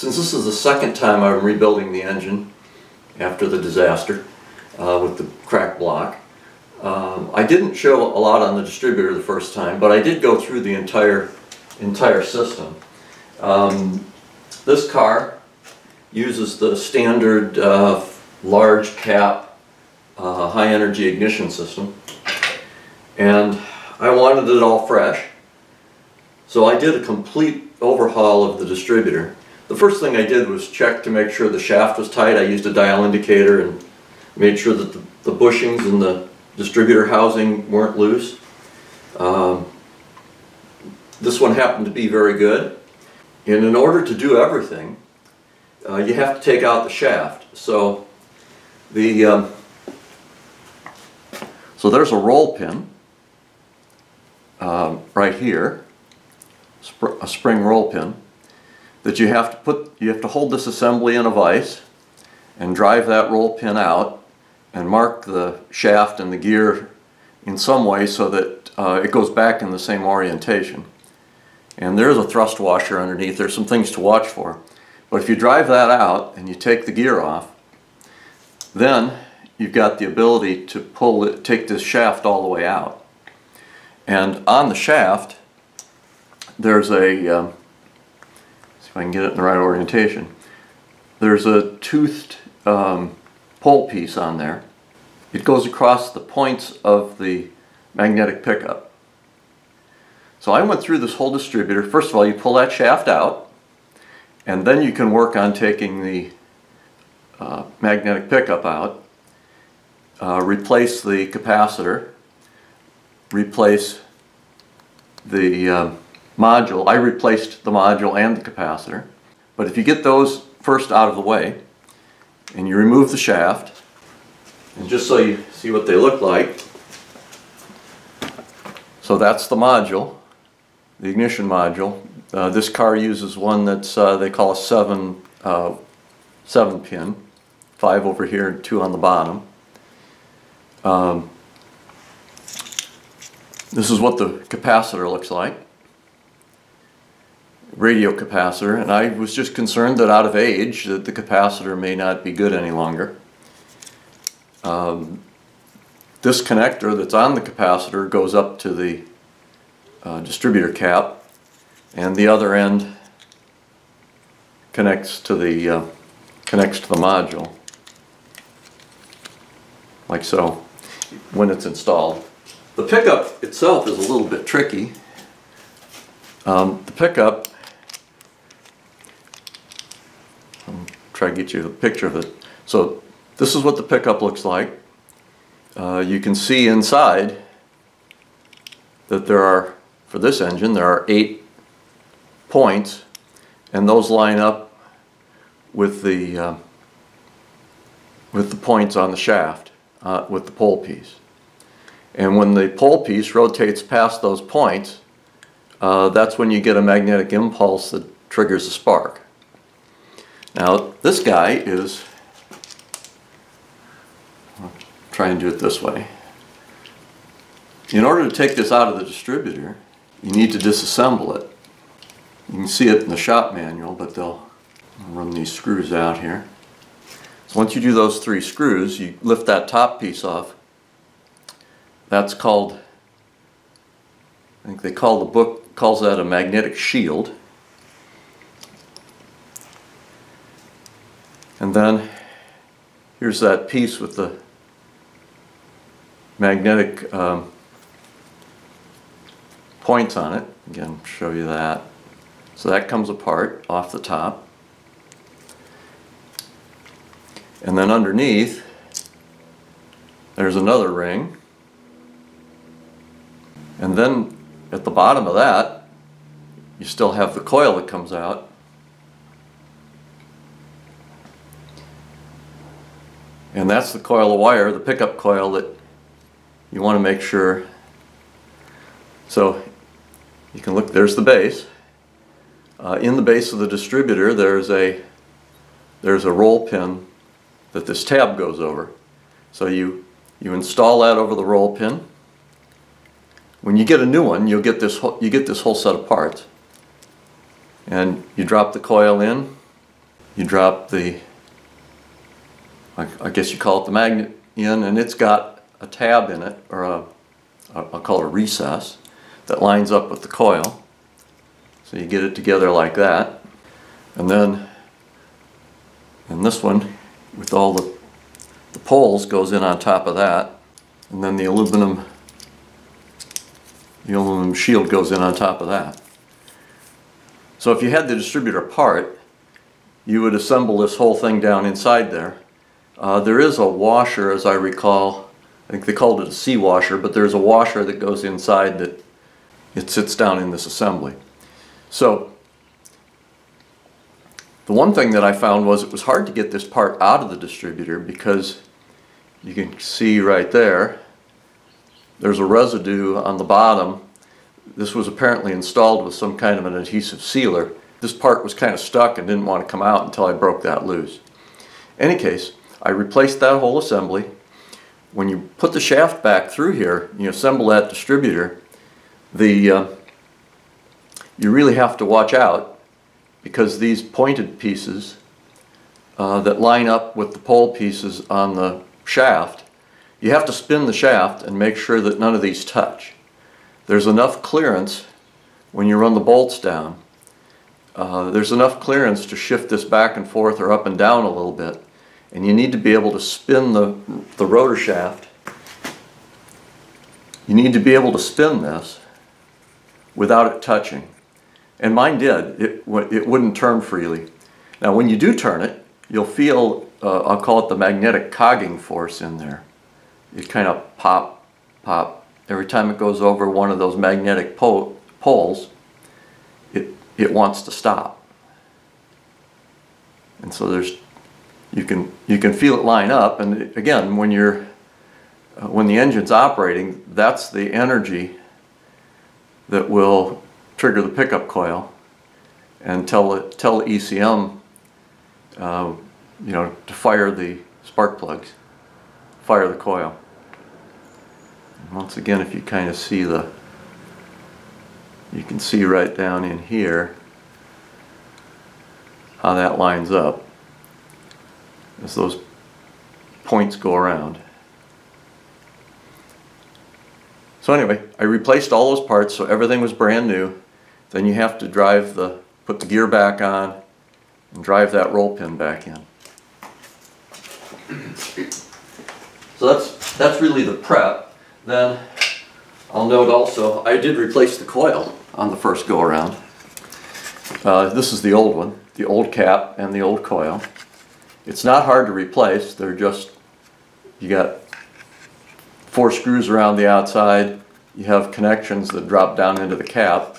Since this is the second time I'm rebuilding the engine after the disaster uh, with the cracked block, um, I didn't show a lot on the distributor the first time, but I did go through the entire entire system. Um, this car uses the standard uh, large cap uh, high energy ignition system and I wanted it all fresh so I did a complete overhaul of the distributor. The first thing I did was check to make sure the shaft was tight. I used a dial indicator and made sure that the, the bushings and the distributor housing weren't loose. Um, this one happened to be very good. And in order to do everything, uh, you have to take out the shaft. So the um, so there's a roll pin um, right here, a spring roll pin that you have to put. You have to hold this assembly in a vise and drive that roll pin out and mark the shaft and the gear in some way so that uh, it goes back in the same orientation. And there's a thrust washer underneath. There's some things to watch for. But if you drive that out and you take the gear off, then you've got the ability to pull it, take this shaft all the way out. And on the shaft, there's a, um, if I can get it in the right orientation, there's a toothed um, pole piece on there. It goes across the points of the magnetic pickup. So I went through this whole distributor. First of all, you pull that shaft out, and then you can work on taking the uh, magnetic pickup out, uh, replace the capacitor, replace the uh, module. I replaced the module and the capacitor. But if you get those first out of the way, and you remove the shaft, and just so you see what they look like, so that's the module the ignition module. Uh, this car uses one that's uh, they call a seven uh, seven pin, five over here and two on the bottom. Um, this is what the capacitor looks like, radio capacitor, and I was just concerned that out of age that the capacitor may not be good any longer. Um, this connector that's on the capacitor goes up to the uh, distributor cap and the other end connects to the uh, connects to the module like so when it's installed. The pickup itself is a little bit tricky. Um, the pickup, I'll try to get you a picture of it. So this is what the pickup looks like. Uh, you can see inside that there are for this engine, there are eight points, and those line up with the uh, with the points on the shaft, uh, with the pole piece. And when the pole piece rotates past those points, uh, that's when you get a magnetic impulse that triggers a spark. Now, this guy is, I'll try and do it this way. In order to take this out of the distributor, you need to disassemble it. You can see it in the shop manual, but they'll run these screws out here. So once you do those three screws, you lift that top piece off. That's called, I think they call the book, calls that a magnetic shield. And then here's that piece with the magnetic um, points on it. Again, show you that. So that comes apart off the top. And then underneath, there's another ring. And then at the bottom of that, you still have the coil that comes out. And that's the coil of wire, the pickup coil that you want to make sure. So you can look, there's the base. Uh, in the base of the distributor there's a there's a roll pin that this tab goes over. So you, you install that over the roll pin. When you get a new one, you'll get this, you get this whole set of parts. And you drop the coil in, you drop the, I, I guess you call it the magnet in, and it's got a tab in it, or a, I'll call it a recess, that lines up with the coil. So you get it together like that. And then, and this one, with all the, the poles, goes in on top of that. And then the aluminum, the aluminum shield goes in on top of that. So if you had the distributor apart, you would assemble this whole thing down inside there. Uh, there is a washer, as I recall, I think they called it a C washer, but there's a washer that goes inside that it sits down in this assembly. So the one thing that I found was it was hard to get this part out of the distributor because you can see right there, there's a residue on the bottom. This was apparently installed with some kind of an adhesive sealer. This part was kind of stuck and didn't want to come out until I broke that loose. Any case, I replaced that whole assembly. When you put the shaft back through here, you assemble that distributor, the uh, you really have to watch out because these pointed pieces uh, that line up with the pole pieces on the shaft, you have to spin the shaft and make sure that none of these touch. There's enough clearance when you run the bolts down. Uh, there's enough clearance to shift this back and forth or up and down a little bit. And you need to be able to spin the, the rotor shaft. You need to be able to spin this without it touching. And mine did. It, it wouldn't turn freely. Now when you do turn it, you'll feel, uh, I'll call it the magnetic cogging force in there. It kind of pop, pop. Every time it goes over one of those magnetic po poles, it, it wants to stop. And so there's, you can, you can feel it line up. And again, when you're, uh, when the engine's operating, that's the energy that will trigger the pickup coil and tell it tell the ECM uh, you know to fire the spark plugs fire the coil and once again if you kind of see the you can see right down in here how that lines up as those points go around So anyway, I replaced all those parts so everything was brand new. Then you have to drive the, put the gear back on and drive that roll pin back in. So that's, that's really the prep. Then I'll note also, I did replace the coil on the first go around. Uh, this is the old one, the old cap and the old coil. It's not hard to replace, they're just, you got four screws around the outside. You have connections that drop down into the cap.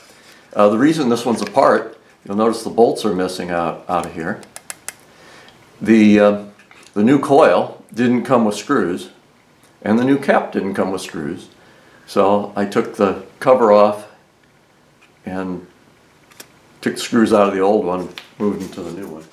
Uh, the reason this one's apart, you'll notice the bolts are missing out, out of here. The, uh, the new coil didn't come with screws, and the new cap didn't come with screws. So I took the cover off and took the screws out of the old one, moved them to the new one.